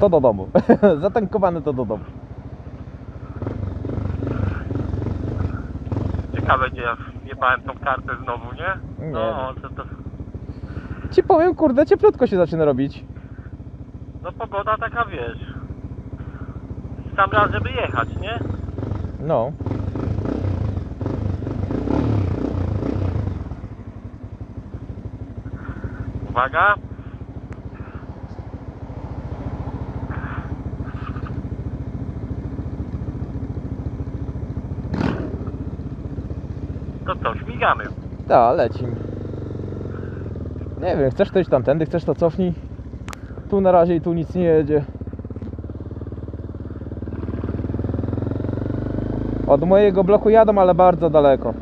to do domu. Zatankowane to do domu. Ciekawe, gdzie ja wjebałem tą kartę znowu, nie? Nie No, to, to, Ci powiem, kurde, cieplutko się zaczyna robić. no pogoda taka, wiesz, sam raz, żeby jechać, nie? No. Uwaga. To co, śmigamy. Da, lecim. Nie wiem, chcesz iść tamtędy, chcesz to cofnij. Tu na razie i tu nic nie jedzie. Od mojego bloku jadą, ale bardzo daleko.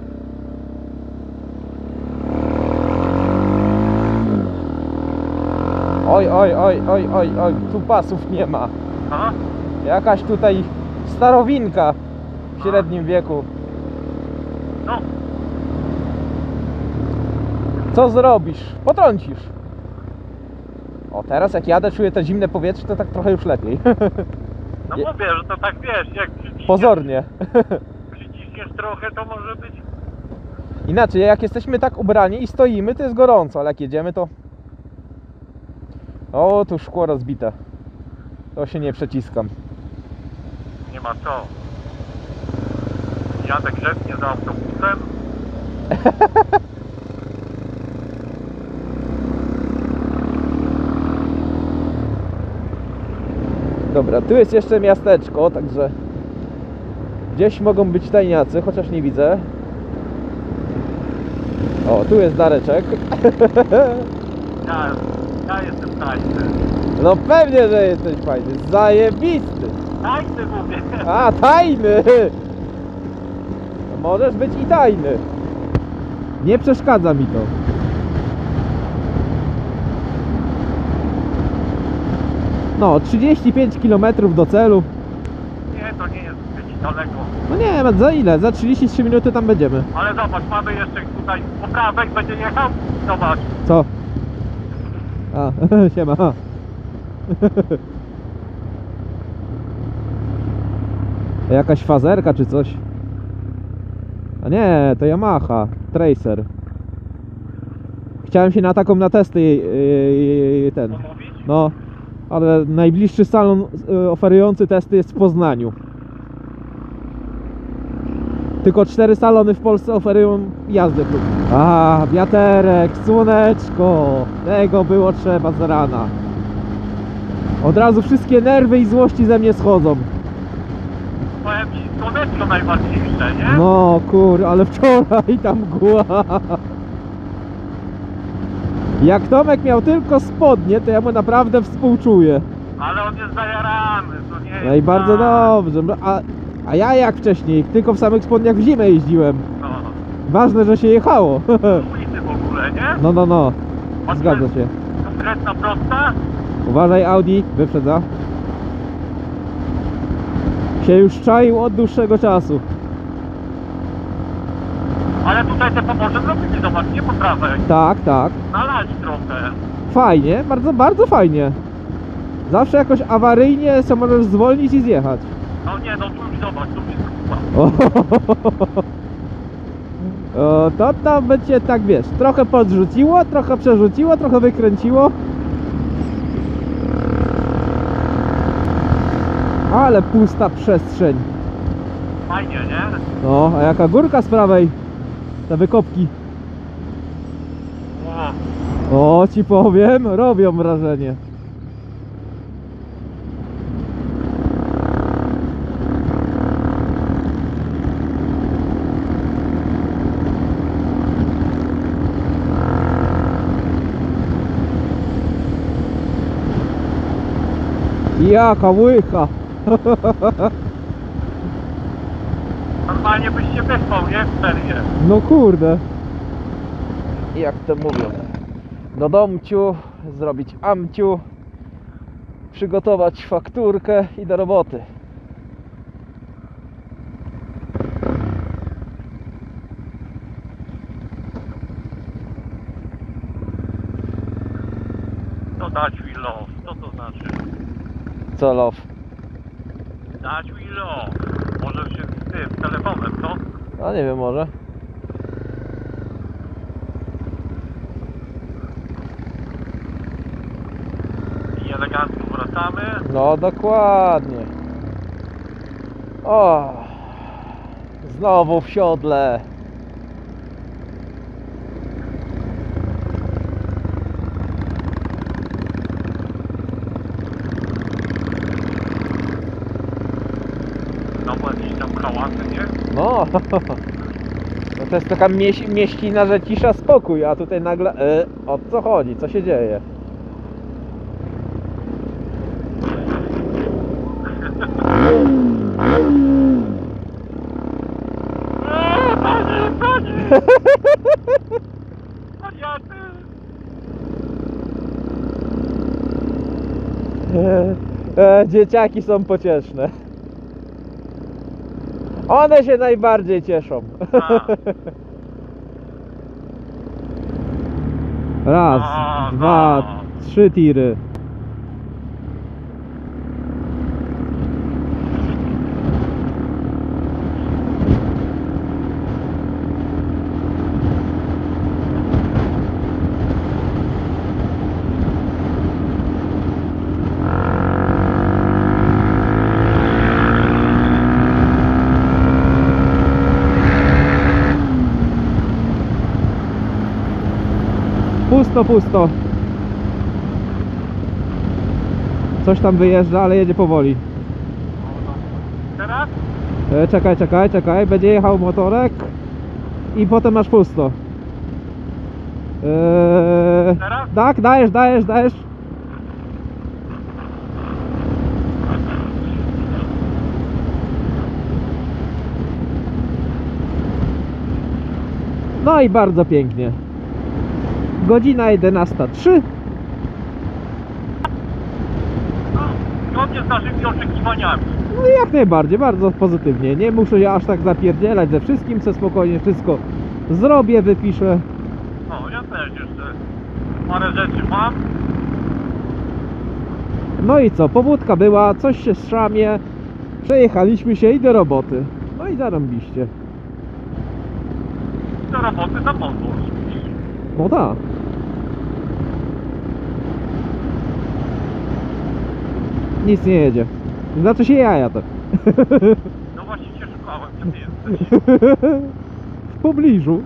Oj, oj, oj, oj, oj, oj, tu pasów nie ma. Aha. Jakaś tutaj starowinka w średnim wieku. No, Co zrobisz? Potrącisz. O, teraz jak jadę, czuję to zimne powietrze, to tak trochę już lepiej. no mówię, że to tak wiesz, jak przyciśniesz, Pozornie. przyciśniesz trochę, to może być... Inaczej, jak jesteśmy tak ubrani i stoimy, to jest gorąco, ale jak jedziemy, to... O, tu szkło rozbite. To się nie przeciskam. Nie ma co. Jadę grzecznie za autobusem. Dobra, tu jest jeszcze miasteczko, także... Gdzieś mogą być tajniacy, chociaż nie widzę. O, tu jest Dareczek. Ja, ja jestem tajny. No pewnie, że jesteś fajny. Zajebisty. Tajny mówię. A, tajny! Możesz być i tajny. Nie przeszkadza mi to. No, 35 km do celu. Nie, to nie jest zbyt daleko. No nie wiem, za ile? Za 33 minuty tam będziemy. Ale zobacz, mamy jeszcze tutaj poprawek, będzie jechał. Zobacz. Co? A, siema. Jakaś fazerka czy coś? A nie, to Yamaha Tracer. Chciałem się na taką na testy jej- jej- ten. No, ale najbliższy salon y, oferujący testy jest w Poznaniu. Tylko cztery salony w Polsce oferują jazdę próbną. A, wiaterek, słoneczko. Tego było trzeba z rana. Od razu wszystkie nerwy i złości ze mnie schodzą. Powiem ci, słoneczko najważniejsze, nie? No kur, ale wczoraj tam mgła. Jak Tomek miał tylko spodnie, to ja mu naprawdę współczuję. Ale on jest zajarany, to nie jest No i bardzo tak. dobrze. No, A, a ja jak wcześniej, tylko w samych spodniach w zimę jeździłem. No, Ważne, że się jechało. ulicy w ogóle, nie? No, no, no. Zgadza się. Konkretna prosta? Uważaj Audi, wyprzedza. Się już czaił od dłuższego czasu. Ale tutaj te pomoże zrobili, zobacz, nie po prawej. Tak, tak. Nalali trochę. Fajnie, bardzo, bardzo fajnie. Zawsze jakoś awaryjnie co możesz zwolnić i zjechać. No nie, no tu już zobacz, tu wszystko. O, o, to tam będzie tak wiesz, trochę podrzuciło, trochę przerzuciło, trochę wykręciło. Ale pusta przestrzeń. Fajnie, nie? No, a jaka górka z prawej? Te wykopki. O, ci powiem, robią wrażenie. Jaka łycha! normalnie byś się wyspał, nie? W ferie. No kurde. Jak to mówią? Do domciu, zrobić amciu, przygotować fakturkę i do roboty. To dać mi los, co to znaczy? Co low? Dać mi lo. Tym telefonem, co? No nie wiem, może. I elegancko wracamy. No dokładnie. O! Znowu w siodle. No bo jakieś tam hałasy, nie? No. to jest taka mieś, mieścina, że cisza, spokój, a tutaj nagle... E, o co chodzi? Co się dzieje? E, e, dzieciaki są pocieszne. One się najbardziej cieszą. A. Raz, A, dwa, trzy tiry. Pusto, pusto. Coś tam wyjeżdża, ale jedzie powoli. Teraz? E, czekaj, czekaj, czekaj. Będzie jechał motorek i potem masz pusto. E, Teraz? tak, dajesz, dajesz, dajesz. No i bardzo pięknie. Godzina 11.03. No, zgodnie z naszymi oczekiwaniami. No jak najbardziej, bardzo pozytywnie. Nie muszę się aż tak zapierdzielać ze wszystkim, co spokojnie wszystko zrobię, wypiszę. No, ja też jeszcze parę rzeczy mam. No i co, pobudka była, coś się szamie, przejechaliśmy się i do roboty. No i zarąbiście. Do roboty za podwórz. No tak. Nic nie jedzie. Znaczy się jaja to. No właśnie cię szukałem, gdzie ty jesteś. w pobliżu.